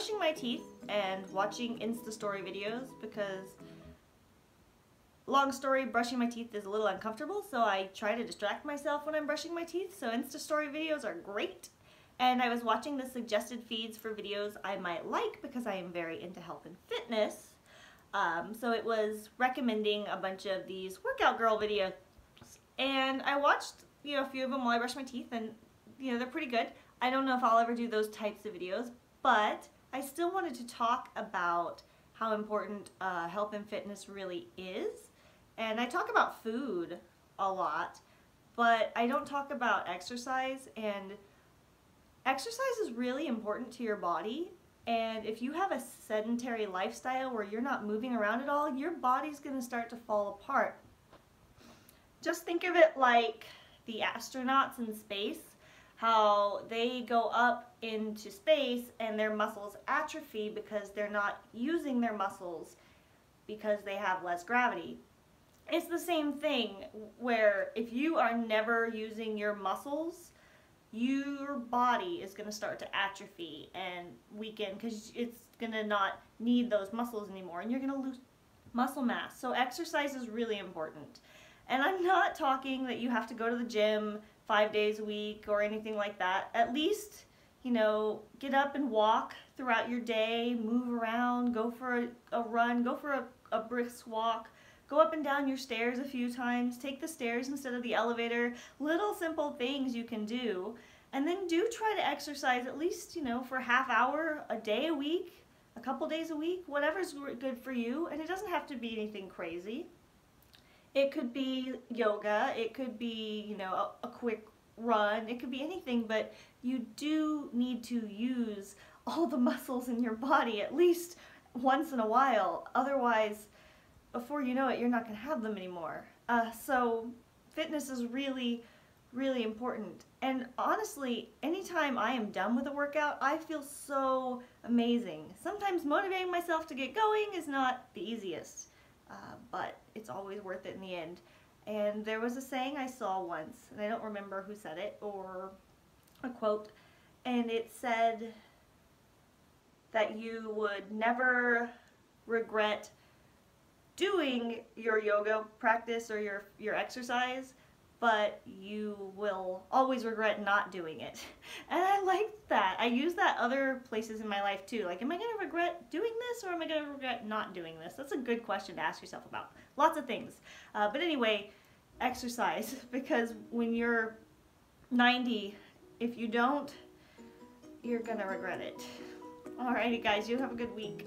brushing my teeth and watching Insta story videos because long story, brushing my teeth is a little uncomfortable, so I try to distract myself when I'm brushing my teeth, so Insta story videos are great. And I was watching the suggested feeds for videos I might like because I am very into health and fitness. Um, so it was recommending a bunch of these workout girl videos. And I watched, you know, a few of them while I brushed my teeth and, you know, they're pretty good. I don't know if I'll ever do those types of videos, but I still wanted to talk about how important uh, health and fitness really is. And I talk about food a lot, but I don't talk about exercise. And exercise is really important to your body. And if you have a sedentary lifestyle where you're not moving around at all, your body's going to start to fall apart. Just think of it like the astronauts in space, how they go up into space and their muscles atrophy because they're not using their muscles because they have less gravity it's the same thing where if you are never using your muscles, your body is going to start to atrophy and weaken because it's going to not need those muscles anymore and you're going to lose muscle mass. So exercise is really important. And I'm not talking that you have to go to the gym five days a week or anything like that. At least, you know, get up and walk throughout your day, move around, go for a, a run, go for a, a brisk walk, Go up and down your stairs a few times. Take the stairs instead of the elevator. Little simple things you can do. And then do try to exercise at least, you know, for a half hour a day a week, a couple days a week, whatever's good for you. And it doesn't have to be anything crazy. It could be yoga. It could be, you know, a, a quick run. It could be anything, but you do need to use all the muscles in your body at least once in a while. Otherwise, before you know it, you're not going to have them anymore. Uh, so fitness is really, really important. And honestly, anytime I am done with a workout, I feel so amazing. Sometimes motivating myself to get going is not the easiest, uh, but it's always worth it in the end. And there was a saying I saw once, and I don't remember who said it, or a quote, and it said that you would never regret doing your yoga practice or your, your exercise, but you will always regret not doing it. And I like that. I use that other places in my life too. Like, am I going to regret doing this or am I to regret not doing this? That's a good question to ask yourself about. Lots of things. Uh, but anyway, exercise. Because when you're 90, if you don't, you're going to regret it. Alrighty guys, you have a good week.